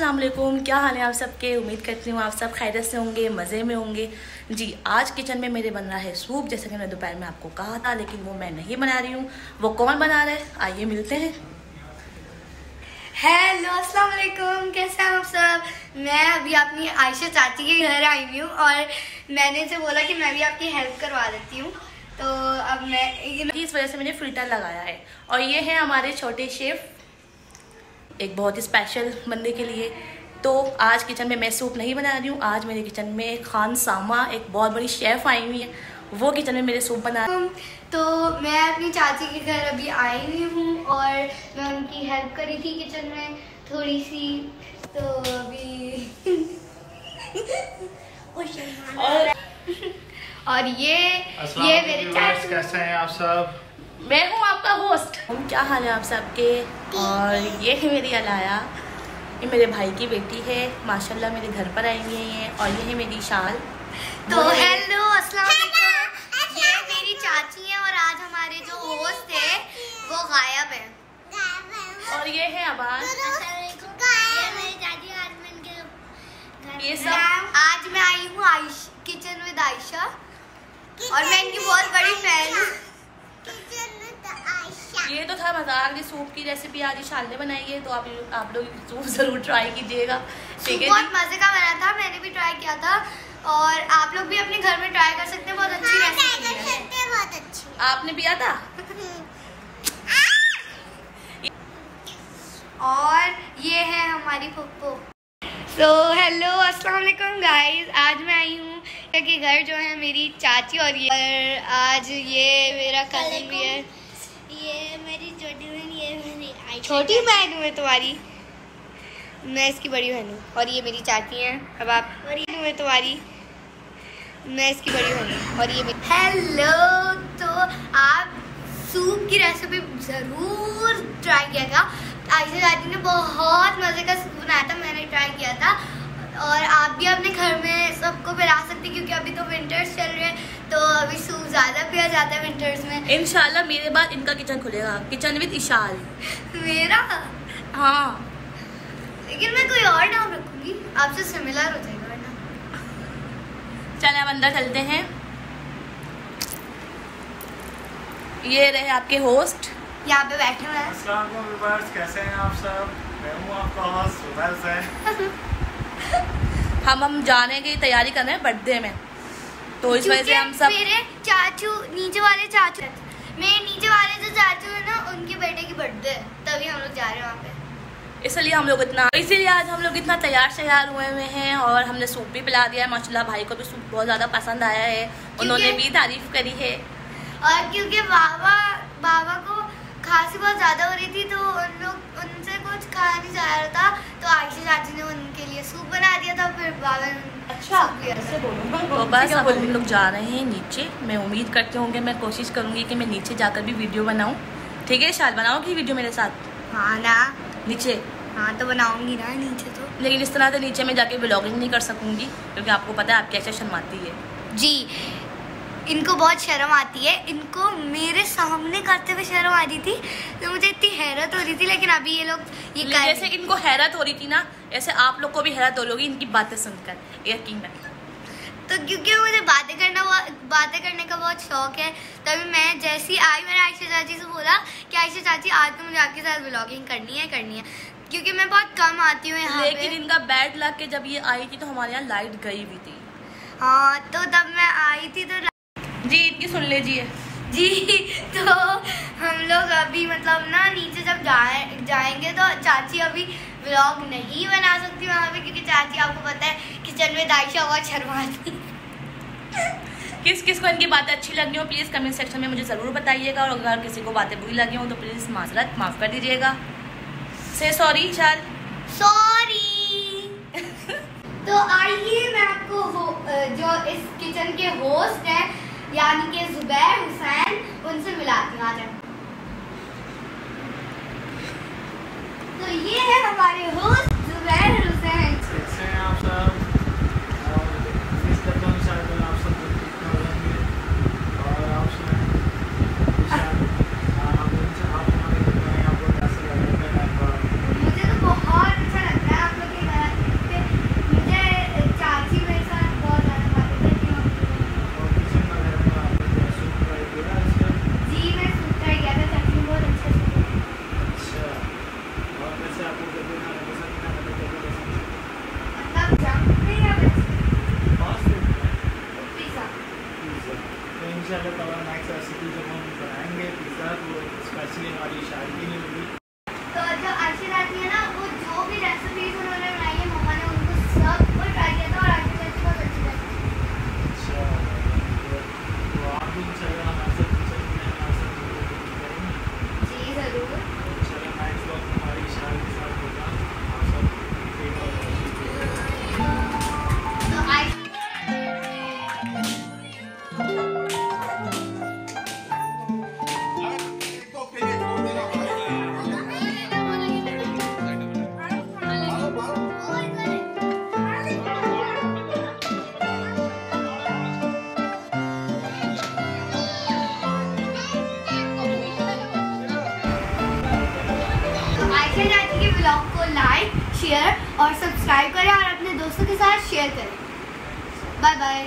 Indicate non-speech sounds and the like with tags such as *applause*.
अस्सलाम वालेकुम क्या हाल है आप सबके? उम्मीद करती हूँ आप सब खैरत से होंगे मज़े में होंगे। जी आज किचन में मेरे बन रहा है सूप जैसा कि मैंने दोपहर में आपको कहा था लेकिन वो मैं नहीं बना रही हूँ। वो कौन बना रहा है? आइए मिलते हैं। हेलो अस्सलाम वालेकुम कैसे हैं आप सब? मैं अभी अपनी आयशा चाची के घर आई हुई हूँ और मैंने से बोला कि मैं भी आपकी हेल्प करवा देती हूँ। तो अब मैं इस वजह से मैंने फ़िल्टर लगाया है। और ये है हमारे छोटे शेफ़ एक बहुत ही स्पेशल बंदे के लिए। तो आज किचन में मैं सूप नहीं बना रही हूँ। आज मेरे किचन में खान सामा एक बहुत बड़ी शेफ़ आई हुई है। वो किचन में मेरे सूप बना तो मैं अपनी चाची के घर अभी आई हुई हूँ और मैं उनकी हेल्प करी थी किचन में थोड़ी सी। तो अभी *laughs* और, और ये ये मेरे कैसे हैं आप सब? मैं हूँ आपका होस्ट हम क्या हाल है आप सबके? और ये है मेरी अलाया। ये मेरे भाई की बेटी है। माशाल्लाह मेरे घर पर आई हुई है और ये है मेरी शाल। तो हेलो अस्सलाम ये मेरी चाची है और आज हमारे जो होस्ट है वो गायब है। और ये है आबाद। ये सब आज मैं आई हूँ किचन विद आयशा। और मैं इनकी बहुत बड़ी फ़ैन हूँ। तो था मज़ाक जी सूप की रेसिपी आज शाल ने बनाई है तो आप आप लोग सूप ज़रूर ट्राई कीजिएगा। ठीक है बहुत मज़े का बना था मैंने भी ट्राई किया था। और आप लोग भी अपने घर में ट्राई कर सकते हैं बहुत अच्छी रेसिपी है। बहुत अच्छी। आपने पिया था? *laughs* और ये है हमारी पप्पो। तो हेलो अस्सलाम वालेकुम गाइस आज मैं आई हूँ कि घर जो है मेरी चाची और ये। और आज ये मेरा कजिन भी है। ये छोटी बहन हूँ मैं तुम्हारी। मैं इसकी बड़ी बहन हूँ, और ये मेरी चाची हैं। अब आप बड़ी हूँ मैं तुम्हारी। मैं इसकी बड़ी बहन हूँ, और ये मेरी हेलो तो आप सूप की रेसिपी ज़रूर ट्राई किया था। आयशा चाची ने बहुत मज़े का सूप बनाया था, मैंने ट्राई किया था। और आप भी अपने घर में सबको पिला सकते क्योंकि अभी तो विंटर्स चल रहे हैं। तो अभी सूप ज़्यादा पिया जाता है विंटर्स में। इनशाला मेरे बाद इनका किचन खुलेगा। किचन विद इशाल। मेरा? हाँ। लेकिन मैं कोई और नाम रखूँगी। आपसे सिमिलर हो जाएगा ना चले अब अंदर चलते हैं। ये रहे आपके होस्ट यहाँ पे बैठे हुए हैं। कैसे हैं आप सब? मैं हूँ आपका होस्ट हम हम जाने की तैयारी कर रहे हैं बर्थडे में। तो इस वजह से हम सब मेरे चाचू नीचे वाले चाचू मेरे नीचे वाले जो चाचू है ना उनके बेटे की बर्थडे तभी हम लोग जा रहे हैं वहाँ पे। इसलिए हम लोग इतना इसीलिए आज हम लोग इतना तैयार तैयार हुए हुए हैं और हमने सूप भी पिला दिया है। माशाल्लाह भाई को भी सूप बहुत ज़्यादा पसंद आया है। उन्होंने भी तारीफ़ करी है। और क्योंकि बाबा बाबा को खांसी बहुत ज़्यादा हो रही थी तो उन लोग उनसे कुछ खाया नहीं जा रहा था। तो आयशा चाची ने उनके लिए सूप बना दिया था फिर बाबा ने अच्छा तो बस अब हम लोग जा रहे हैं नीचे। मैं उम्मीद करते होंगे मैं कोशिश करूँगी कि मैं नीचे जाकर भी वीडियो बनाऊँ। ठीक है शायद बनाओगी वीडियो मेरे साथ? हाँ ना। नीचे? हाँ तो बनाऊँगी ना नीचे तो। लेकिन इस तरह से नीचे मैं जाके ब्लॉगिंग नहीं कर सकूँगी क्योंकि आपको पता है आप कैसे शर्माती है। जी इनको बहुत शर्म आती है। इनको मेरे सामने करते हुए शर्म आ रही थी तो मुझे इतनी हैरत हो रही थी लेकिन अभी ये लोग ये कर जैसे इनको हैरत हो रही थी ना ऐसे आप लोग को भी हैरत हो रही होगी इनकी बातें सुनकर यकीन तो क्योंकि मुझे बातें करना बातें करने का बहुत शौक है तभी मैं जैसी आई मैंने आयशा चाची से बोला कि आयशा चाची आज तो मुझे आपके साथ ब्लॉगिंग करनी है करनी है। क्योंकि मैं बहुत कम आती हूँ यहाँ लेकिन इनका बैड लग के जब ये आई थी तो हमारे यहाँ लाइट गई हुई थी। हाँ तो तब मैं आई थी तो जी इनकी सुन लीजिए जी तो हम लोग अभी मतलब ना नीचे जब जाए जाएँगे तो चाची अभी व्लॉग नहीं बना सकती वहाँ पे क्योंकि चाची आपको पता है किचन में दाइशा बहुत शर्माती किस किस को इनकी बातें अच्छी लगी हो प्लीज़ कमेंट सेक्शन में मुझे ज़रूर बताइएगा और अगर किसी को बातें बुरी लगी हो तो प्लीज़ माजरत माफ़ कर दीजिएगा। से सॉरी चल। सॉरी *laughs* तो आइए मैं आपको जो इस किचन के होस्ट हैं यानी कि जुबैर हुसैन उनसे मिलाती हूँ आज तो ये है हमारे होस्ट जुबैर इन शाला मैक्स रेसिपी जब हम बनाएँगे पिज़्ज़ा तो स्पेशली हमारी शायरी ने होगी। शेयर और सब्सक्राइब करें और अपने दोस्तों के साथ शेयर करें। Bye bye